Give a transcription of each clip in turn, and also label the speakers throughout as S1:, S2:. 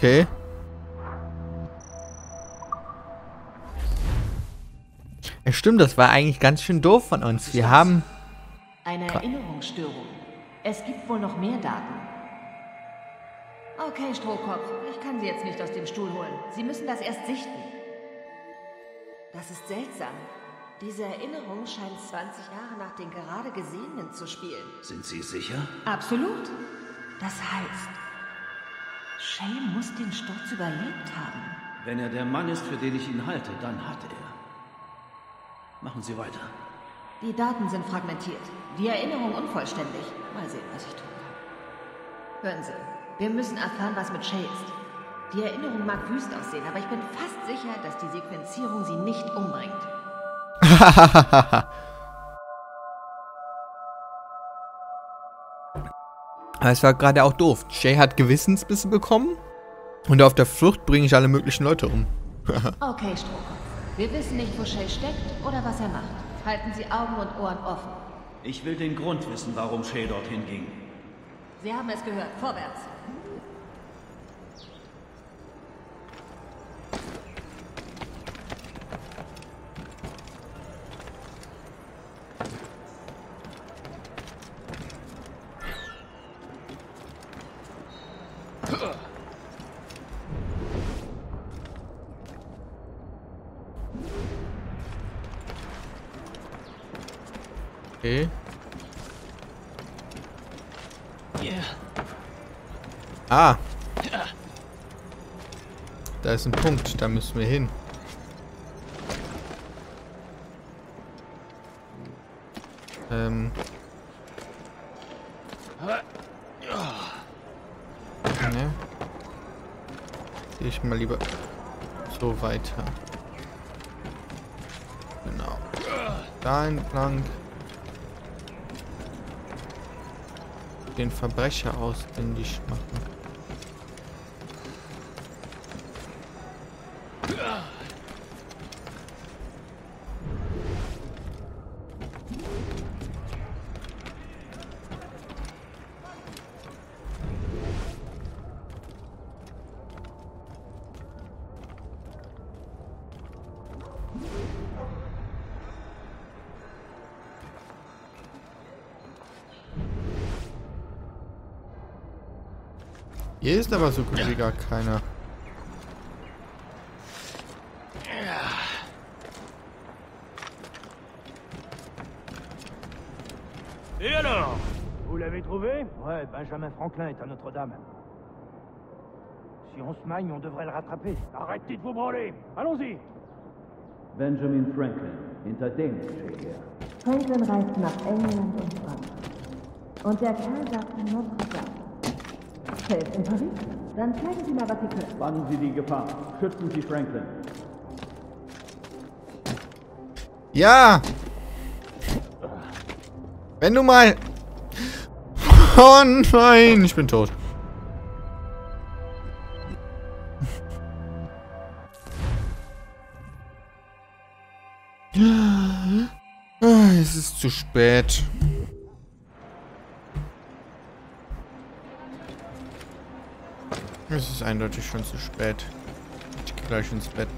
S1: Okay. Ja, stimmt, das war eigentlich ganz schön doof von uns. Wir haben...
S2: Eine Erinnerungsstörung. Es gibt wohl noch mehr Daten. Okay, Strohkopf, ich kann Sie jetzt nicht aus dem Stuhl holen. Sie müssen das erst sichten. Das ist seltsam. Diese Erinnerung scheint 20 Jahre nach den gerade Gesehenen zu spielen.
S3: Sind Sie sicher?
S2: Absolut. Das heißt, Shay muss den Sturz überlebt haben.
S3: Wenn er der Mann ist, für den ich ihn halte, dann hat er. Machen Sie weiter.
S2: Die Daten sind fragmentiert. Die Erinnerung unvollständig. Mal sehen, was ich tun kann. Hören Sie, wir müssen erfahren, was mit Shay ist. Die Erinnerung mag wüst aussehen, aber ich bin fast sicher, dass die Sequenzierung sie nicht umbringt.
S1: es war gerade auch doof. Shay hat Gewissensbisse bekommen und auf der Flucht bringe ich alle möglichen Leute um.
S2: okay, Strohkopf. Wir wissen nicht, wo Shay steckt oder was er macht. Halten Sie Augen und Ohren offen.
S3: Ich will den Grund wissen, warum Shay dorthin ging.
S2: Sie haben es gehört. Vorwärts.
S1: Okay. Ah. Da ist ein Punkt, da müssen wir hin. Ähm. Ne. Ich mal lieber so weiter. Genau. Da entlang. Den Verbrecher ausfindig machen. Hier ist aber so gut wie gar keiner.
S4: Et alors Vous l'avez trouvé Ouais, Benjamin Franklin est à Notre-Dame. Si on se magne, on devrait le rattraper. Arrêtez de vous branler Allons-y
S3: Benjamin Franklin, hinter dem.
S2: Franklin reist nach England und Frankreich. Und der Kerl sagte Notre-Dame. Feld in Paris? Dann zeigen Sie mal, was Sie können.
S3: Warnen Sie die Gefahr. Schützen Sie Franklin.
S1: Ja! Wenn du mal... Oh nein, ich bin tot. Ah, Es ist zu spät. Es ist eindeutig schon zu spät. Ich gehe gleich ins Bett.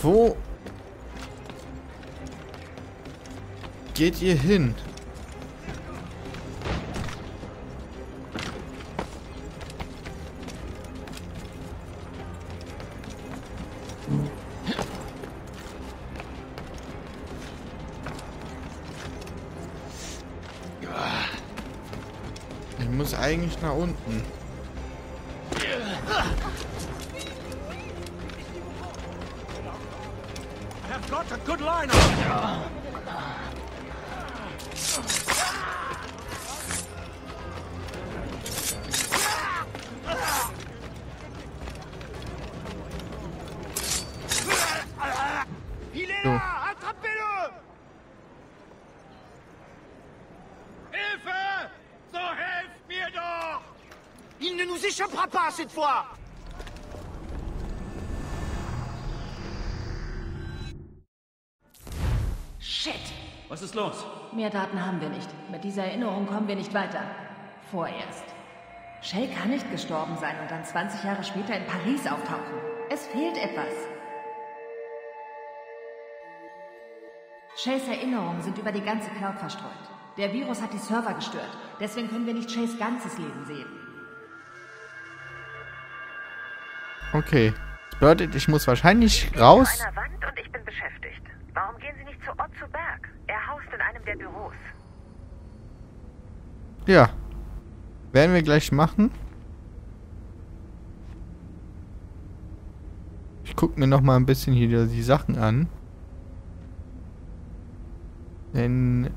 S1: Wo geht ihr hin? Muss eigentlich nach unten.
S4: I've got a good line on Il
S5: ne nous échappera pas cette fois
S2: Shit!
S3: Was ist los?
S2: Mehr Daten haben wir nicht. Mit dieser Erinnerung kommen wir nicht weiter. Vorerst. Shay kann nicht gestorben sein und dann 20 Jahre später in Paris auftauchen. Es fehlt etwas. Shays Erinnerungen sind über die ganze Cloud verstreut. Der Virus hat die Server gestört. Deswegen können wir nicht Shays ganzes Leben sehen.
S1: Okay. Das bedeutet, ich muss wahrscheinlich raus.
S6: Einer Wand und ich bin beschäftigt. Warum gehen Sie nicht zu Otto Berg? Er haust in einem der Büros.
S1: Ja. Werden wir gleich machen. Ich gucke mir noch mal ein bisschen hier die Sachen an. Denn...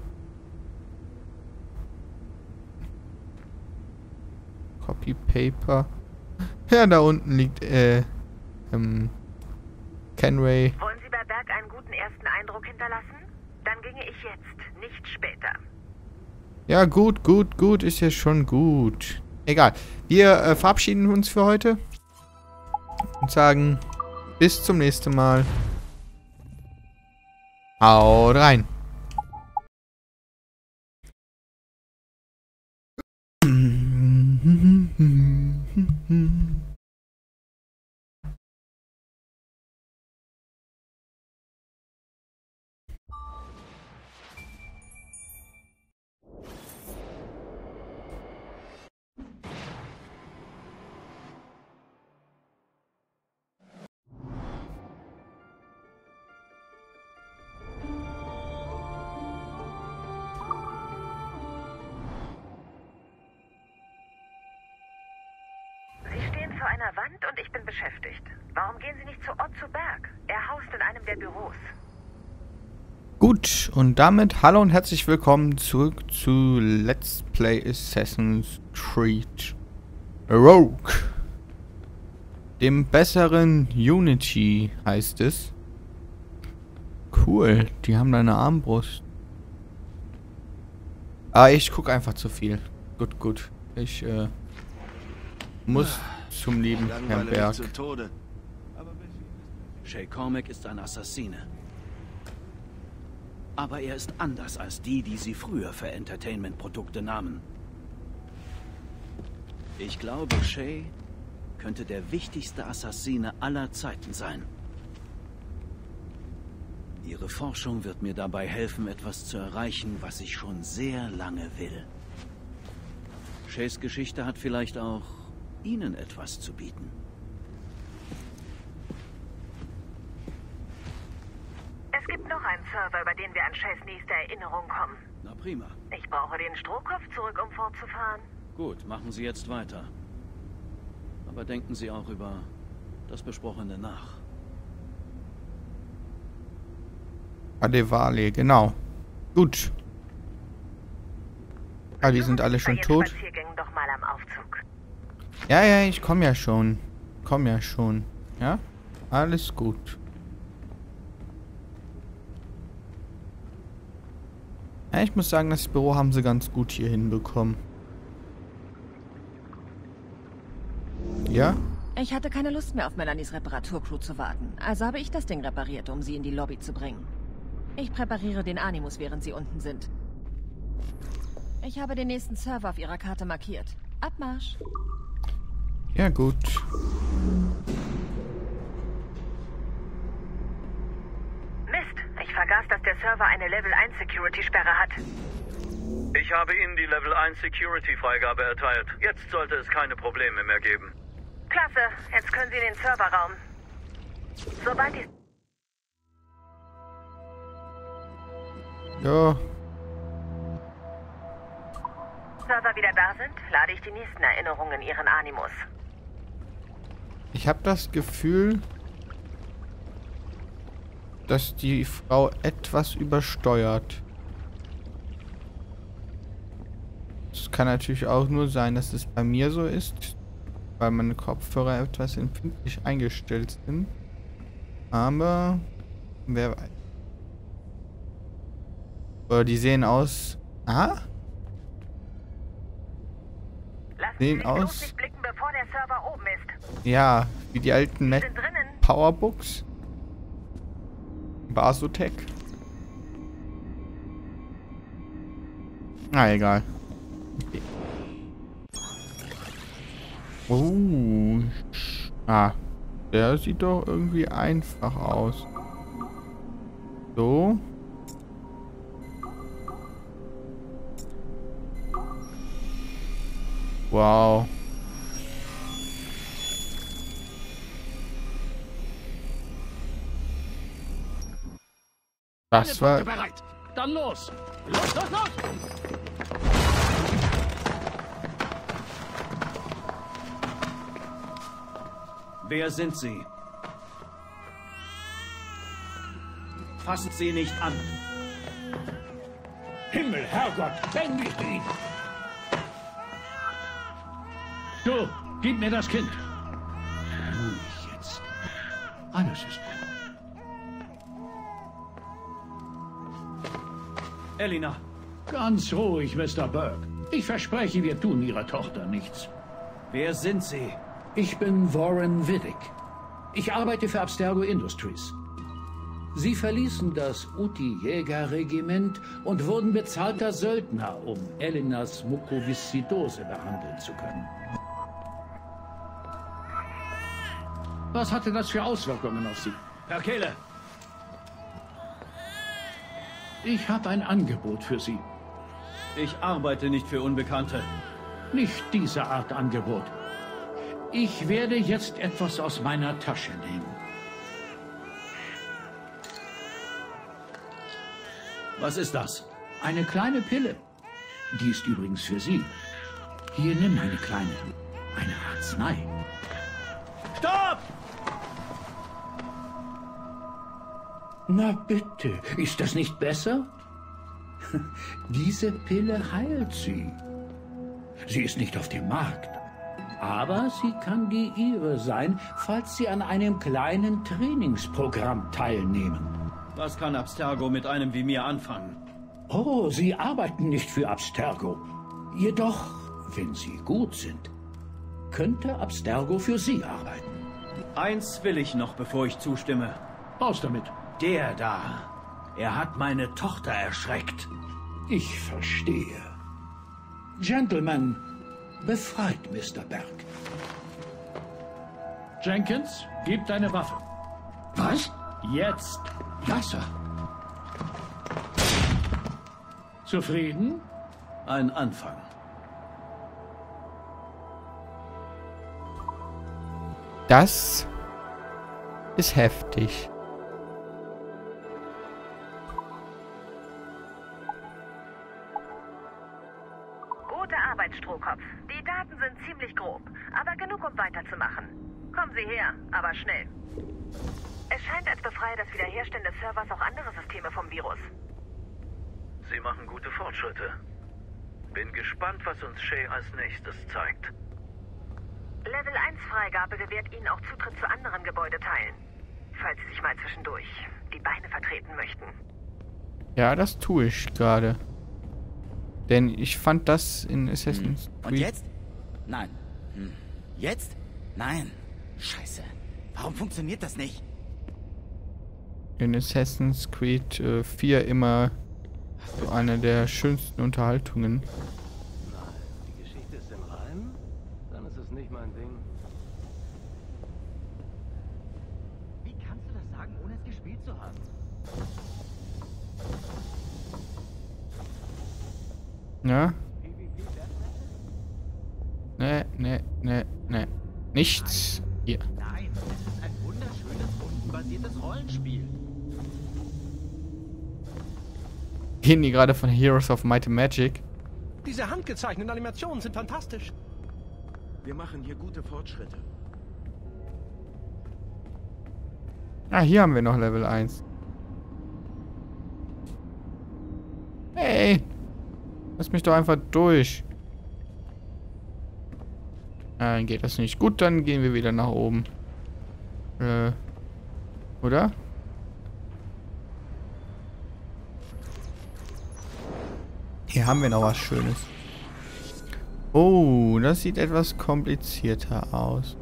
S1: Copy Paper. Ja, da unten liegt, äh, ähm, Kenway.
S6: Wollen Sie bei Berg einen guten ersten Eindruck hinterlassen? Dann ginge ich jetzt, nicht später.
S1: Ja, gut, gut, gut, ist ja schon gut. Egal. Wir äh, verabschieden uns für heute. Und sagen bis zum nächsten Mal. Haut rein.
S6: Ich bin beschäftigt. Warum gehen Sie nicht zu Otto Berg? Er haust in einem der Büros.
S1: Gut, und damit hallo und herzlich willkommen zurück zu Let's Play Assassin's Creed Rogue. Dem besseren Unity heißt es. Cool, die haben da eine Armbrust. Ah, ich guck einfach zu viel. Gut, gut. Ich äh, muss zum lieben Herrn Berg.
S3: zu Tode. Shay Cormac ist ein Assassine. Aber er ist anders als die, die sie früher für Entertainment-Produkte nahmen. Ich glaube, Shay könnte der wichtigste Assassine aller Zeiten sein. Ihre Forschung wird mir dabei helfen, etwas zu erreichen, was ich schon sehr lange will. Shays Geschichte hat vielleicht auch Ihnen etwas zu bieten.
S6: Es gibt noch einen Server, über den wir an Shays nächste Erinnerung kommen.
S3: Na prima.
S6: Ich brauche den Strohkopf zurück, um fortzufahren.
S3: Gut, machen Sie jetzt weiter. Aber denken Sie auch über das Besprochene nach.
S1: Adevale, genau. Gut. Ah, die sind alle schon tot.
S6: Spaziergängen doch mal am Aufzug.
S1: Ja, ja, ich komme ja schon. Komm ja schon. Ja? Alles gut. Ja, ich muss sagen, das Büro haben sie ganz gut hier hinbekommen. Ja?
S2: Ich hatte keine Lust mehr auf Melanies Reparaturcrew zu warten, also habe ich das Ding repariert, um sie in die Lobby zu bringen. Ich präpariere den Animus, während sie unten sind. Ich habe den nächsten Server auf ihrer Karte markiert. Abmarsch.
S1: Ja, gut.
S6: Mist, ich vergaß, dass der Server eine Level 1 Security-Sperre hat.
S4: Ich habe Ihnen die Level 1 Security-Freigabe erteilt. Jetzt sollte es keine Probleme mehr geben.
S6: Klasse, jetzt können Sie in den Serverraum. Sobald die
S1: Ja.
S6: Server wieder da sind, lade ich die nächsten Erinnerungen in Ihren Animus.
S1: Ich habe das Gefühl, dass die Frau etwas übersteuert. Es kann natürlich auch nur sein, dass es bei mir so ist, weil meine Kopfhörer etwas empfindlich eingestellt sind. Aber wer weiß. Oder die sehen aus. Ah?
S6: Lassen
S1: Sehen aus-
S6: bevor der Server oben ist.
S1: Ja, wie die alten Mac. Powerbooks. Basotec. Na, egal. Okay. Oh. Ah. Der sieht doch irgendwie einfach aus. So. Wow. Das war...
S5: bereit. Dann los. Los, los, los.
S3: Wer sind Sie? Fassen Sie nicht an.
S5: Himmel, Herrgott, wenn ich ihn. Du, gib mir das Kind. Ruhig jetzt. Alles ist gut.
S3: Elina,
S5: Ganz ruhig, Mr. Burke. Ich verspreche, wir tun Ihrer Tochter nichts.
S3: wer sind Sie?
S5: Ich bin Warren Widdick. Ich arbeite für Abstergo Industries. Sie verließen das Uti-Jäger-Regiment und wurden bezahlter Söldner, um Elinas Mukoviszidose behandeln zu können. Was hatte das für Auswirkungen auf Sie?
S3: Herr Kehle,
S5: Ich habe ein Angebot für Sie.
S3: ich arbeite nicht für Unbekannte.
S5: Nicht diese Art Angebot. Ich werde jetzt etwas aus meiner Tasche nehmen.
S3: Was ist das?
S5: Eine kleine Pille. Die ist übrigens für Sie. Hier, nimm eine kleine. Eine Arznei.
S3: Stopp!
S5: Na bitte, ist das nicht besser? Diese Pille heilt Sie. Sie ist nicht auf dem Markt. Aber sie kann die Ihre sein, falls Sie an einem kleinen Trainingsprogramm teilnehmen.
S3: Was kann Abstergo mit einem wie mir anfangen?
S5: Oh, Sie arbeiten nicht für Abstergo. Jedoch, wenn Sie gut sind, könnte Abstergo für Sie arbeiten.
S3: Eins will ich noch, bevor ich zustimme.
S5: Raus damit.
S3: Der da. Er hat meine Tochter erschreckt.
S5: Ich verstehe. Gentlemen, befreit Mr. Berg. Jenkins, gib deine Waffe. Was? Jetzt. Ja, Sir. Zufrieden?
S3: Ein Anfang.
S1: Das ist heftig.
S6: Sind ziemlich grob, aber genug, um weiterzumachen. Kommen Sie her, aber schnell. Es scheint, als befreie das Wiederherstellen des Servers auch andere Systeme vom Virus.
S4: Sie machen gute Fortschritte. Bin gespannt, was uns Shay als nächstes zeigt.
S6: Level 1 Freigabe gewährt Ihnen auch Zutritt zu anderen Gebäudeteilen. Falls Sie sich mal zwischendurch die Beine vertreten möchten.
S1: Ja, das tue ich gerade. Denn ich fand das in Assassin's
S7: Und
S1: Creed
S7: jetzt? Nein. Hm. Jetzt? Nein. Scheiße. Warum funktioniert das nicht?
S1: in Assassin's Creed äh, 4 immer so eine der schönsten Unterhaltungen. Nichts. Hier.
S7: Nein, es ist ein wunderschönes, rundenbasiertes Rollenspiel.
S1: Gehen die gerade von Heroes of Might and Magic?
S8: Diese handgezeichneten Animationen sind fantastisch.
S9: Wir machen hier gute Fortschritte.
S1: Ah, hier haben wir noch Level 1. Hey! Lass mich doch einfach durch. Dann geht das nicht gut, dann gehen wir wieder nach oben. Äh. Oder? Hier haben wir noch was Schönes. Oh, das sieht etwas komplizierter aus.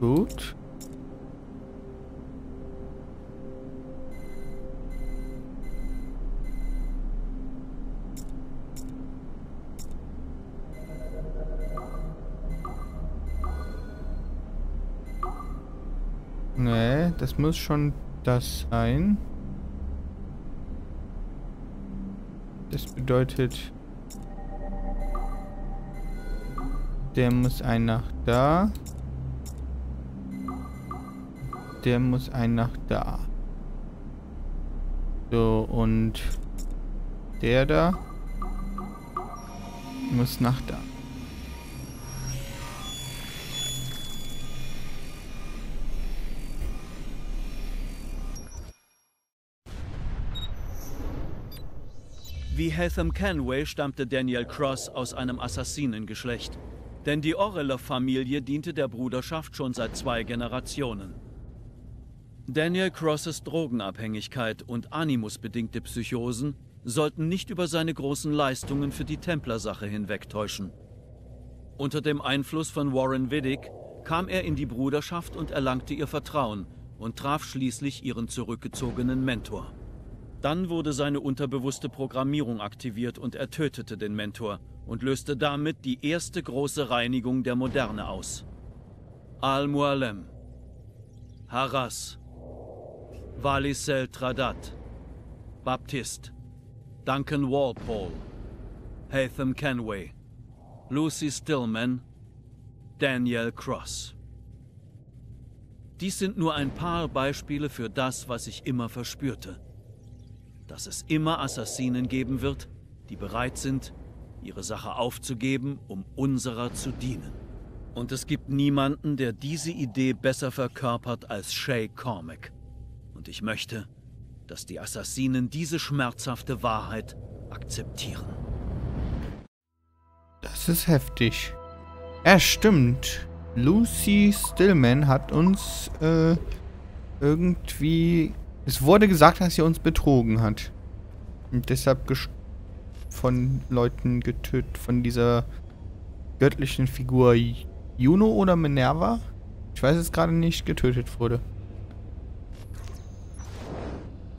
S1: Gut. Das muss schon das sein. Das bedeutet... Der muss ein nach da. Der muss ein nach da. So, und... Der da... Muss nach da.
S3: Wie Hatham Canway stammte Daniel Cross aus einem Assassinengeschlecht. Denn die Orelov-Familie diente der Bruderschaft schon seit zwei Generationen. Daniel Crosses Drogenabhängigkeit und animusbedingte Psychosen sollten nicht über seine großen Leistungen für die Templersache hinwegtäuschen. Unter dem Einfluss von Warren Widdick kam er in die Bruderschaft und erlangte ihr Vertrauen und traf schließlich ihren zurückgezogenen Mentor. Dann wurde seine unterbewusste Programmierung aktiviert und er tötete den Mentor und löste damit die erste große Reinigung der Moderne aus. Al-Mualem, Haras, Walisel Tradat, Baptist, Duncan Walpole, Hatham Kenway, Lucy Stillman, Daniel Cross. Dies sind nur ein paar Beispiele für das, was ich immer verspürte dass es immer Assassinen geben wird, die bereit sind, ihre Sache aufzugeben, um unserer zu dienen. Und es gibt niemanden, der diese Idee besser verkörpert als Shay Cormac. Und ich möchte, dass die Assassinen diese schmerzhafte Wahrheit akzeptieren.
S1: Das ist heftig. Ja, stimmt. Lucy Stillman hat uns äh, irgendwie es wurde gesagt, dass sie uns betrogen hat. Und deshalb von Leuten getötet, von dieser göttlichen Figur Juno oder Minerva, ich weiß es gerade nicht, getötet wurde.